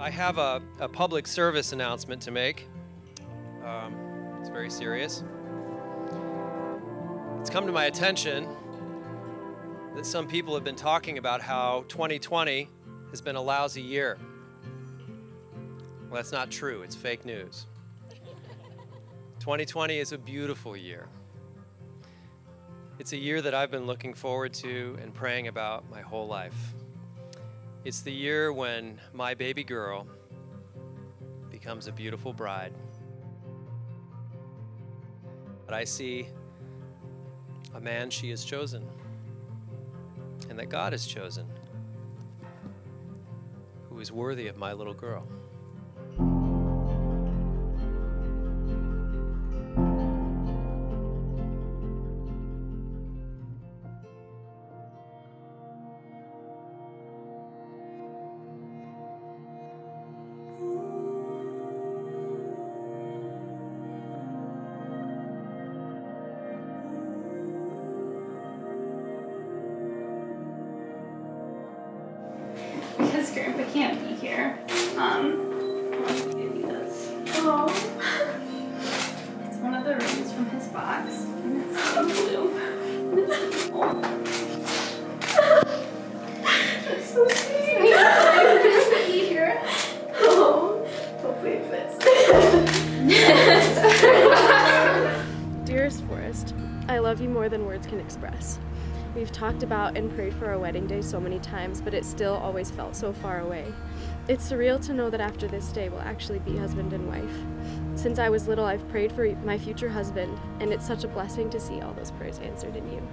I have a, a public service announcement to make. Um, it's very serious. It's come to my attention that some people have been talking about how 2020 has been a lousy year. Well, that's not true, it's fake news. 2020 is a beautiful year. It's a year that I've been looking forward to and praying about my whole life. It's the year when my baby girl becomes a beautiful bride. But I see a man she has chosen and that God has chosen who is worthy of my little girl. Because Grandpa can't be here. Um, give you this. Oh. It's one of the rings from his box. And it's blue. We've talked about and prayed for our wedding day so many times, but it still always felt so far away. It's surreal to know that after this day we'll actually be husband and wife. Since I was little, I've prayed for my future husband, and it's such a blessing to see all those prayers answered in you.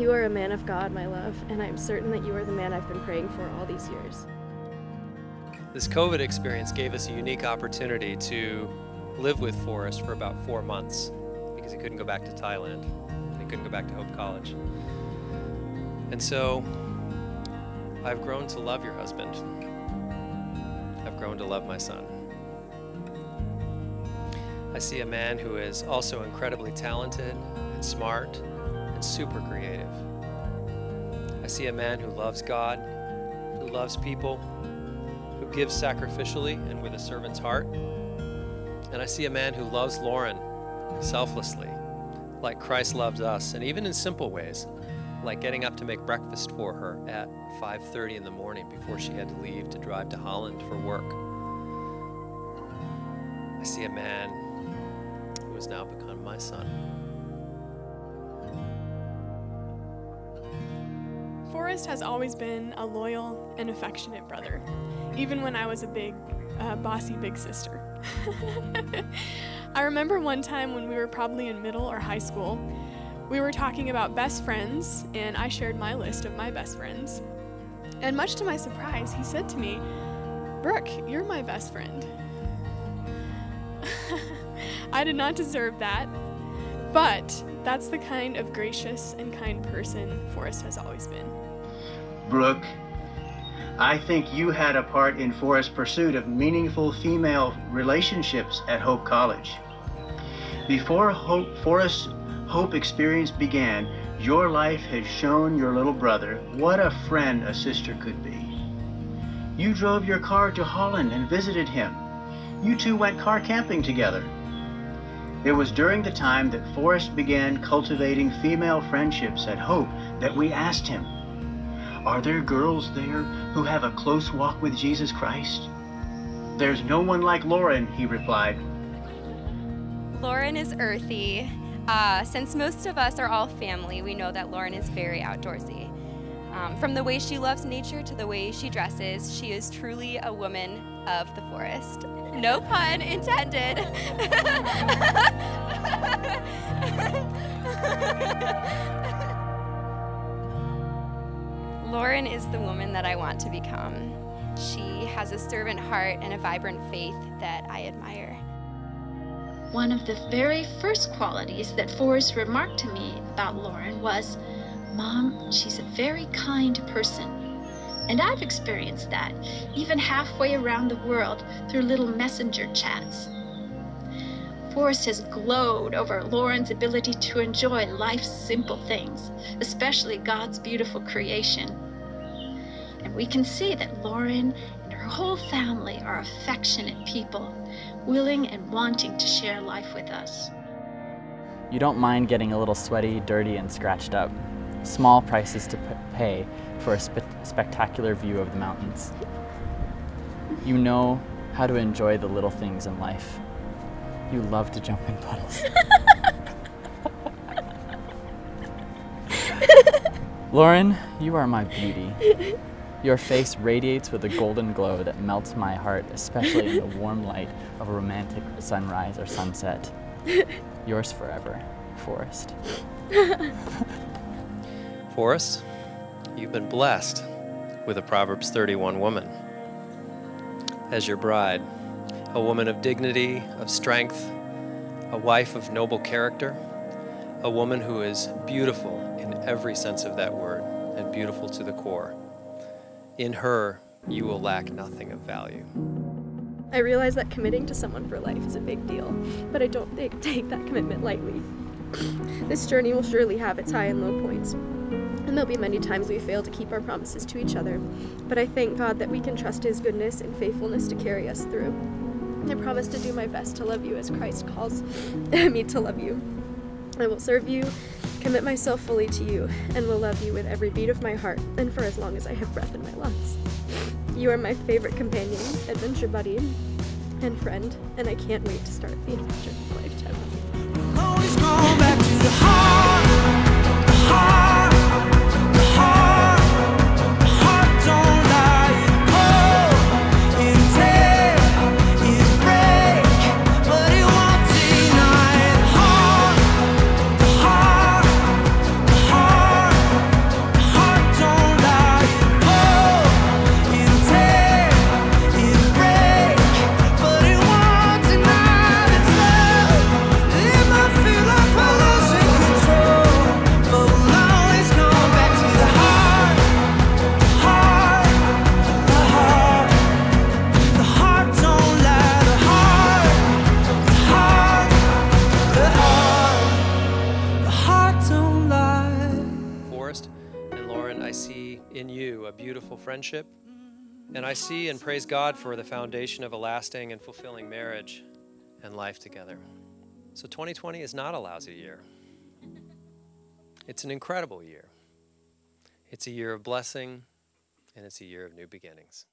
You are a man of God, my love, and I am certain that you are the man I've been praying for all these years. This COVID experience gave us a unique opportunity to live with Forest for about four months because he couldn't go back to Thailand. He couldn't go back to Hope College. And so I've grown to love your husband. I've grown to love my son. I see a man who is also incredibly talented and smart and super creative. I see a man who loves God, who loves people, who gives sacrificially and with a servant's heart. And I see a man who loves Lauren selflessly, like Christ loves us, and even in simple ways, like getting up to make breakfast for her at 5:30 in the morning before she had to leave to drive to Holland for work. I see a man who has now become my son. Forest has always been a loyal and affectionate brother, even when I was a big, uh, bossy big sister. I remember one time when we were probably in middle or high school, we were talking about best friends, and I shared my list of my best friends. And much to my surprise, he said to me, Brooke, you're my best friend. I did not deserve that, but that's the kind of gracious and kind person Forest has always been. Brooke, I think you had a part in Forest's pursuit of meaningful female relationships at Hope College. Before Hope, Forest's Hope experience began, your life has shown your little brother what a friend a sister could be. You drove your car to Holland and visited him. You two went car camping together. It was during the time that Forest began cultivating female friendships at Hope that we asked him, Are there girls there who have a close walk with Jesus Christ? There's no one like Lauren, he replied. Lauren is earthy. Uh, since most of us are all family, we know that Lauren is very outdoorsy. Um, from the way she loves nature to the way she dresses, she is truly a woman of the forest. No pun intended. Lauren is the woman that I want to become. She has a servant heart and a vibrant faith that I admire. One of the very first qualities that Forest remarked to me about Lauren was, Mom, she's a very kind person. And I've experienced that, even halfway around the world through little messenger chats. Forest has glowed over Lauren's ability to enjoy life's simple things, especially God's beautiful creation. And we can see that Lauren and her whole family are affectionate people, willing and wanting to share life with us. You don't mind getting a little sweaty, dirty, and scratched up. Small prices to pay for a spe spectacular view of the mountains. You know how to enjoy the little things in life. You love to jump in puddles. Lauren, you are my beauty. Your face radiates with a golden glow that melts my heart, especially in the warm light of a romantic sunrise or sunset. Yours forever, Forest. Forest, you've been blessed with a Proverbs 31 woman as your bride, a woman of dignity, of strength, a wife of noble character, a woman who is beautiful in every sense of that word and beautiful to the core. In her, you will lack nothing of value. I realize that committing to someone for life is a big deal, but I don't take that commitment lightly. This journey will surely have its high and low points, there'll be many times we fail to keep our promises to each other, but I thank God that we can trust His goodness and faithfulness to carry us through. I promise to do my best to love you as Christ calls me to love you. I will serve you commit myself fully to you, and will love you with every beat of my heart and for as long as I have breath in my lungs. You are my favorite companion, adventure buddy, and friend, and I can't wait to start the adventure of a lifetime. In you a beautiful friendship. And I see and praise God for the foundation of a lasting and fulfilling marriage and life together. So 2020 is not a lousy year. It's an incredible year. It's a year of blessing and it's a year of new beginnings.